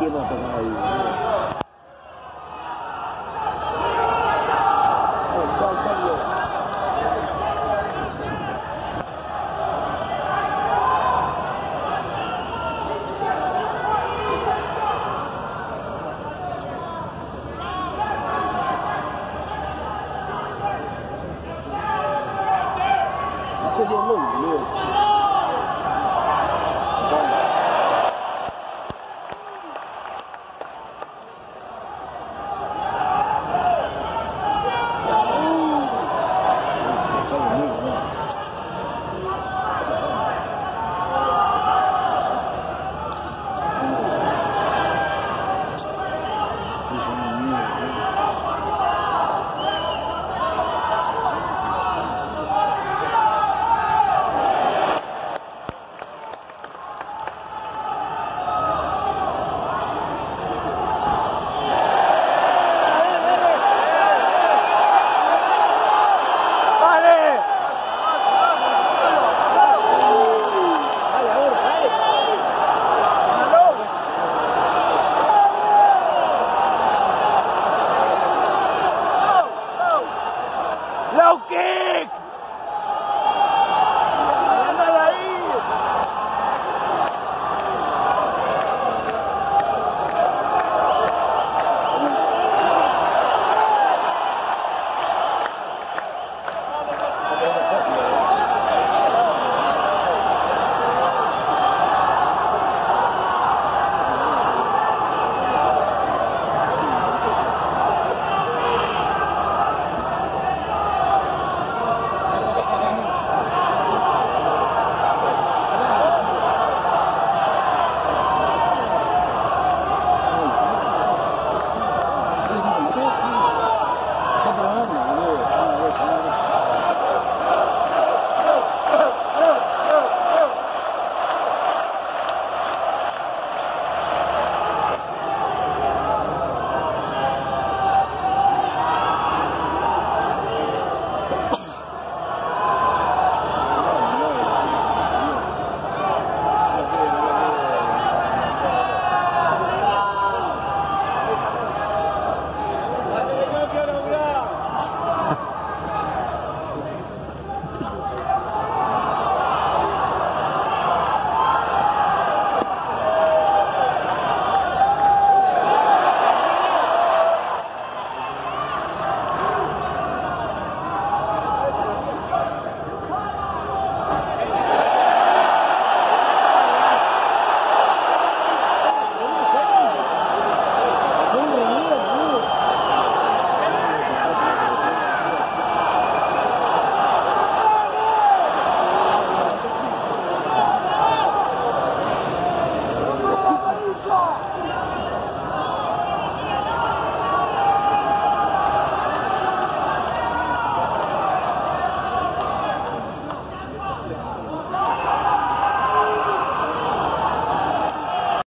Dia mau.